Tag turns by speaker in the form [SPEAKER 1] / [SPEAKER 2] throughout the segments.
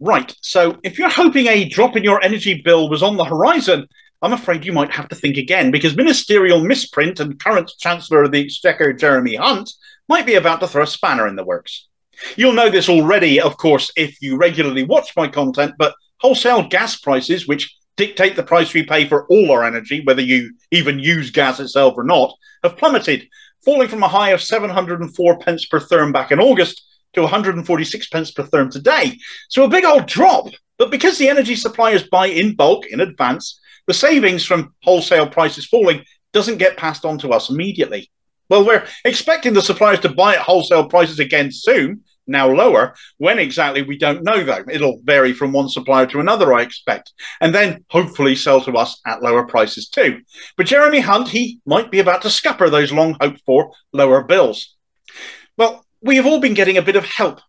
[SPEAKER 1] Right. So if you're hoping a drop in your energy bill was on the horizon, I'm afraid you might have to think again because ministerial misprint and current Chancellor of the Exchequer, Jeremy Hunt, might be about to throw a spanner in the works. You'll know this already, of course, if you regularly watch my content, but wholesale gas prices, which dictate the price we pay for all our energy, whether you even use gas itself or not, have plummeted, falling from a high of 704 pence per therm back in August to 146 pence per therm today. So a big old drop. But because the energy suppliers buy in bulk in advance, the savings from wholesale prices falling doesn't get passed on to us immediately. Well, we're expecting the suppliers to buy at wholesale prices again soon, now lower. When exactly, we don't know, though. It'll vary from one supplier to another, I expect, and then hopefully sell to us at lower prices too. But Jeremy Hunt, he might be about to scupper those long hoped for lower bills. Well, we have all been getting a bit of help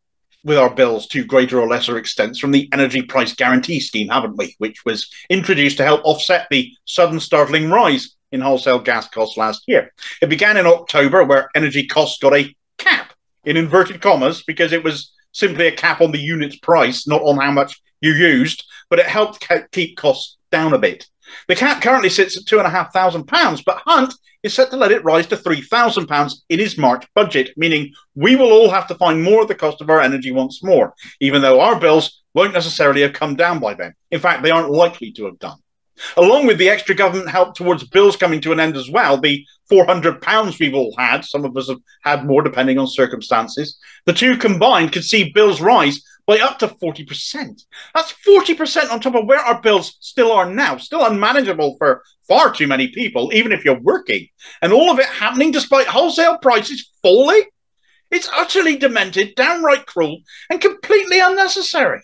[SPEAKER 1] with our bills to greater or lesser extents from the Energy Price Guarantee Scheme, haven't we? Which was introduced to help offset the sudden startling rise in wholesale gas costs last year. It began in October, where energy costs got a cap in inverted commas because it was simply a cap on the unit's price, not on how much you used, but it helped keep costs down a bit. The cap currently sits at £2,500, but Hunt is set to let it rise to £3,000 in his March budget, meaning we will all have to find more of the cost of our energy once more, even though our bills won't necessarily have come down by then. In fact, they aren't likely to have done. Along with the extra government help towards bills coming to an end as well, the £400 we've all had, some of us have had more depending on circumstances, the two combined could see bills rise by up to 40%. That's 40% on top of where our bills still are now, still unmanageable for far too many people, even if you're working. And all of it happening despite wholesale prices falling? It's utterly demented, downright cruel, and completely unnecessary.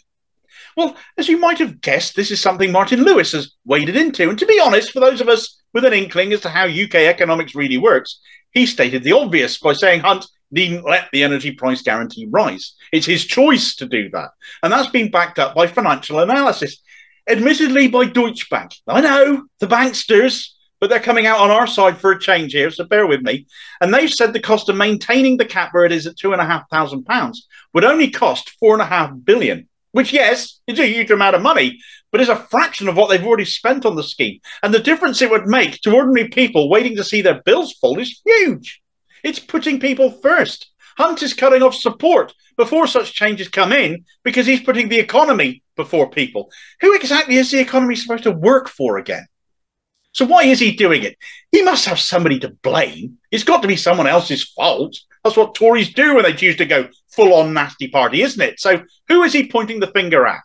[SPEAKER 1] Well, as you might have guessed, this is something Martin Lewis has waded into. And to be honest, for those of us with an inkling as to how UK economics really works, he stated the obvious by saying Hunt needn't let the energy price guarantee rise. It's his choice to do that. And that's been backed up by financial analysis, admittedly by Deutsche Bank. I know, the banksters, but they're coming out on our side for a change here, so bear with me. And they've said the cost of maintaining the cap where it is at two and a half thousand pounds would only cost four and a half billion which, yes, is a huge amount of money, but is a fraction of what they've already spent on the scheme. And the difference it would make to ordinary people waiting to see their bills fall is huge. It's putting people first. Hunt is cutting off support before such changes come in because he's putting the economy before people. Who exactly is the economy supposed to work for again? So why is he doing it? He must have somebody to blame. It's got to be someone else's fault. That's what Tories do when they choose to go full on nasty party, isn't it? So who is he pointing the finger at?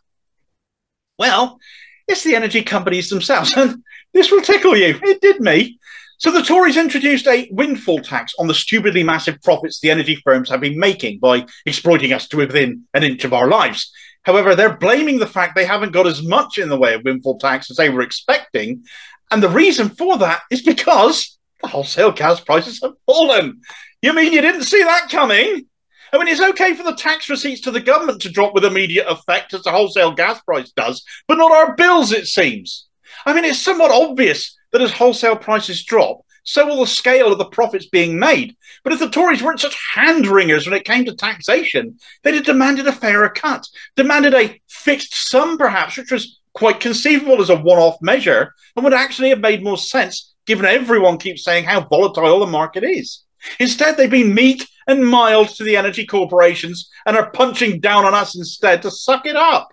[SPEAKER 1] Well, it's the energy companies themselves. And this will tickle you. It did me. So the Tories introduced a windfall tax on the stupidly massive profits the energy firms have been making by exploiting us to within an inch of our lives. However, they're blaming the fact they haven't got as much in the way of windfall tax as they were expecting. And the reason for that is because the wholesale gas prices have fallen. You mean you didn't see that coming? I mean, it's okay for the tax receipts to the government to drop with immediate effect as the wholesale gas price does, but not our bills, it seems. I mean, it's somewhat obvious that as wholesale prices drop, so will the scale of the profits being made. But if the Tories weren't such hand wringers when it came to taxation, they'd have demanded a fairer cut, demanded a fixed sum, perhaps, which was quite conceivable as a one off measure and would actually have made more sense given everyone keeps saying how volatile the market is. Instead, they've been meek and mild to the energy corporations and are punching down on us instead to suck it up.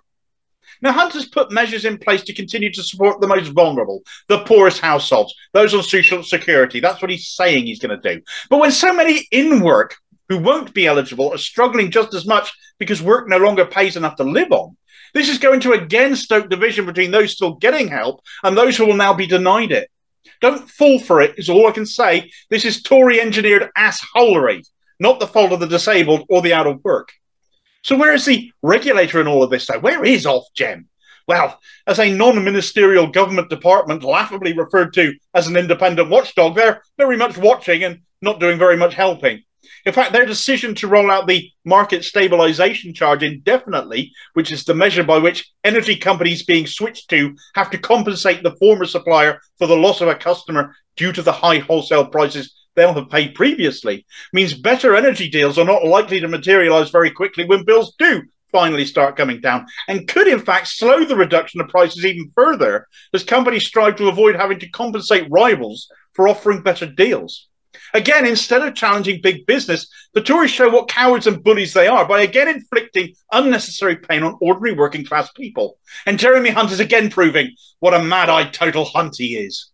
[SPEAKER 1] Now, Hunt has put measures in place to continue to support the most vulnerable, the poorest households, those on social security. That's what he's saying he's going to do. But when so many in work who won't be eligible are struggling just as much because work no longer pays enough to live on, this is going to again stoke division between those still getting help and those who will now be denied it. Don't fall for it, is all I can say. This is Tory engineered assholery, not the fault of the disabled or the out of work. So, where is the regulator in all of this, though? Where is Ofgem? Well, as a non ministerial government department, laughably referred to as an independent watchdog, they're very much watching and not doing very much helping. In fact, their decision to roll out the market stabilization charge indefinitely, which is the measure by which energy companies being switched to have to compensate the former supplier for the loss of a customer due to the high wholesale prices they'll have paid previously, means better energy deals are not likely to materialize very quickly when bills do finally start coming down and could, in fact, slow the reduction of prices even further as companies strive to avoid having to compensate rivals for offering better deals. Again, instead of challenging big business, the Tories show what cowards and bullies they are by again inflicting unnecessary pain on ordinary working class people. And Jeremy Hunt is again proving what a mad eyed total hunt he is.